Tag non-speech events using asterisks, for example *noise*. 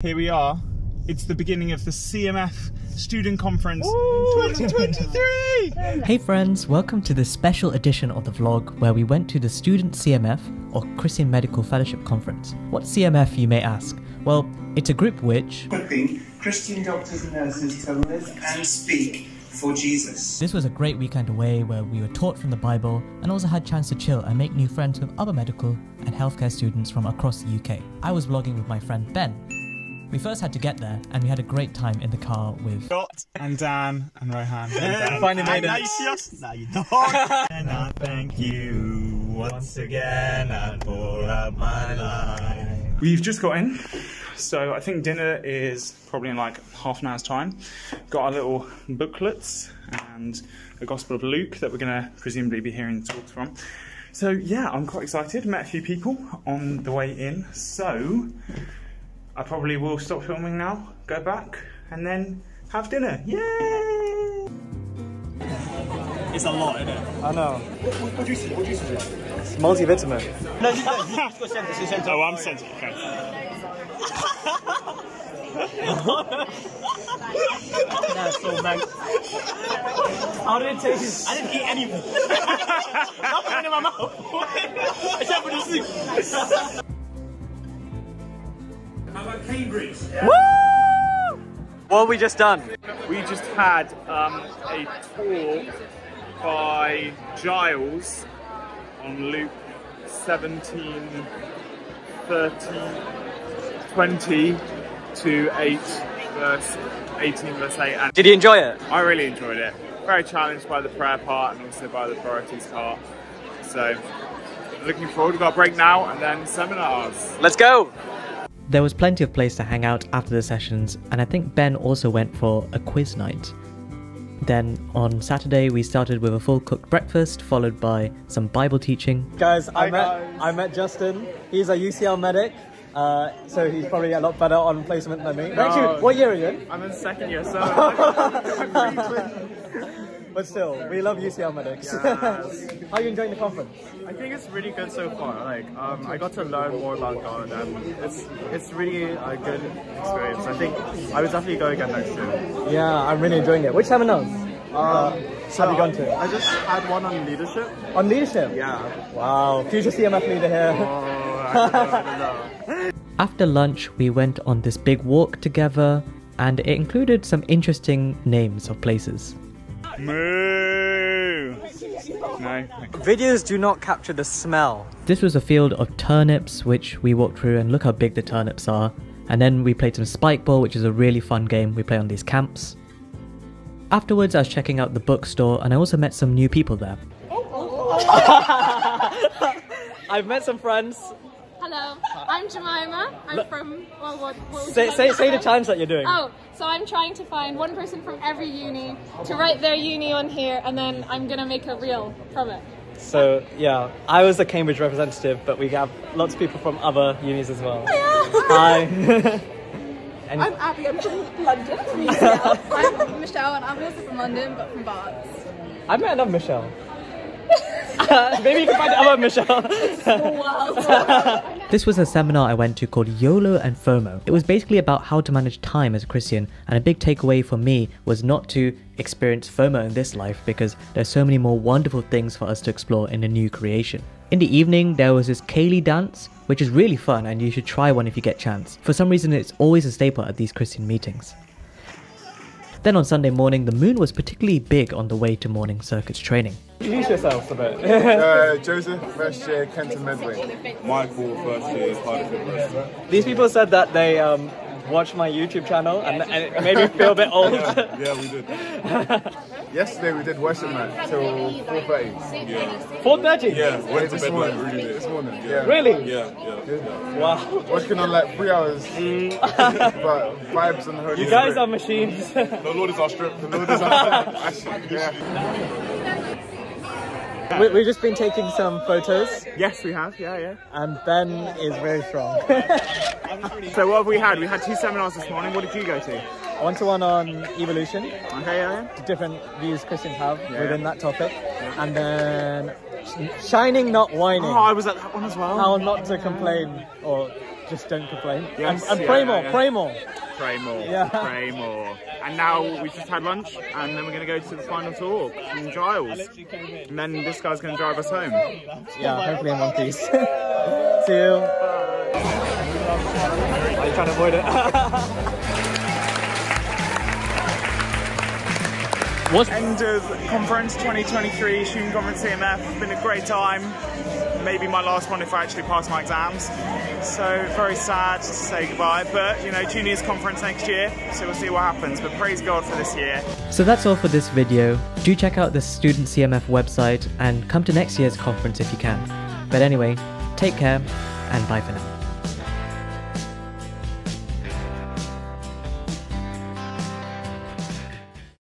Here we are. It's the beginning of the CMF Student Conference 2023! Hey friends, welcome to this special edition of the vlog where we went to the Student CMF or Christian Medical Fellowship Conference. What CMF, you may ask? Well, it's a group which. equipping Christian doctors and nurses to live and speak for Jesus. This was a great weekend away where we were taught from the Bible and also had a chance to chill and make new friends with other medical and healthcare students from across the UK. I was vlogging with my friend Ben. We first had to get there and we had a great time in the car with Scott and Dan and Rohan. Finally made it. Now you see us? Now you don't. *laughs* and I thank you once again and pour out my life. We've just got in, so I think dinner is probably in like half an hour's time. Got our little booklets and the Gospel of Luke that we're going to presumably be hearing talks from. So yeah, I'm quite excited. Met a few people on the way in, so I probably will stop filming now, go back, and then have dinner. Yay! It's a lot, isn't it? I know. What do you see? What do you see? It's multivitamin. Oh, I'm sensitive. Okay. That's so nice. How did it taste? I didn't eat anything. *laughs* Nothing in my mouth. *laughs* Except for the soup. How about Cambridge? What have we just done? We just had um, a tour by Giles on Luke 17, 30, 20 to 8, verse 18, verse 8. And Did you enjoy it? I really enjoyed it. Very challenged by the prayer part and also by the priorities part. So, looking forward. We've got a break now and then seminars. Let's go. There was plenty of place to hang out after the sessions, and I think Ben also went for a quiz night. Then on Saturday, we started with a full cooked breakfast, followed by some Bible teaching. Guys, I Hi, met guys. I met Justin. He's a UCL medic. Uh, so he's probably a lot better on placement than me. Actually, what year are you in? I'm in second year, so *laughs* But still, we love UCL medics. How *laughs* are you enjoying the conference? I think it's really good so far. Like, um, I got to learn more about God, and it's it's really a good experience. I think I would definitely go again next year. Yeah, I'm really enjoying it. Which seminars Um, have you gone to? I just had one on leadership. On leadership? Yeah. Wow, future CMF leader here. Oh, I don't know. I don't know. *laughs* After lunch, we went on this big walk together, and it included some interesting names of places. Moo. No. Videos do not capture the smell. This was a field of turnips, which we walked through, and look how big the turnips are. And then we played some spike ball, which is a really fun game we play on these camps. Afterwards, I was checking out the bookstore, and I also met some new people there. *laughs* I've met some friends. Hello, I'm Jemima. I'm from. Well, what, what Say, say, say the say? times that you're doing. Oh, so I'm trying to find one person from every uni to write their uni on here, and then I'm gonna make a reel from it. So yeah, I was the Cambridge representative, but we have lots of people from other unis as well. Hi. *laughs* *laughs* and I'm Abby, I'm from London, *laughs* from UCL. I'm Michelle, and I'm also from London, but from Barts. I met another Michelle. Maybe you can find the other Michelle. This was a seminar I went to called YOLO and FOMO. It was basically about how to manage time as a Christian, and a big takeaway for me was not to experience FOMO in this life because there's so many more wonderful things for us to explore in the new creation. In the evening, there was this ceilidh dance, which is really fun, and you should try one if you get chance. For some reason, it's always a staple at these Christian meetings. Then on Sunday morning, the moon was particularly big on the way to morning circuits training. Introduce yourselves a bit. Uh, *laughs* Joseph, first year, Kent and Medway. Michael, first year, Cardiff University. These people said that they um, watched my YouTube channel and, and it made me feel a bit old. *laughs* Yeah, we did. *laughs* Yesterday we did worship night till 4.30. Yeah. 4.30? Yeah, went to bed like really late. This morning, yeah. Really? Yeah, yeah. Wow. Working on like three hours, but vibes and the Holy You guys Spirit. are machines. The Lord is our strength. The Lord is our strength. yeah. We, we've just been taking some photos Yes, we have. Yeah, yeah. and Ben is very strong. *laughs* So what have we had? We had two seminars this morning. What did you go to? One to one on evolution, Okay, yeah, yeah. different views Christians have within that topic. And then sh- shining, not whining. Oh, I was at that one as well. How not to complain or just don't complain. Yes, and and yeah, pray yeah, more, yeah. pray more. Pray more. Yeah. Pray more. And now we've just had lunch, and then we're going to go to the final talk from Giles. And then this guy's going to drive us home. Yeah, hopefully in one piece. *laughs* See you. Are you trying to avoid it? *laughs* What's End of conference 2023, student conference CMF. It's been a great time. Maybe my last one if I actually pass my exams. So very sad to say goodbye. But you know, juniors conference next year, so we'll see what happens. But praise God for this year. So that's all for this video. Do check out the Student CMF website and come to next year's conference if you can. But anyway, take care and bye for now.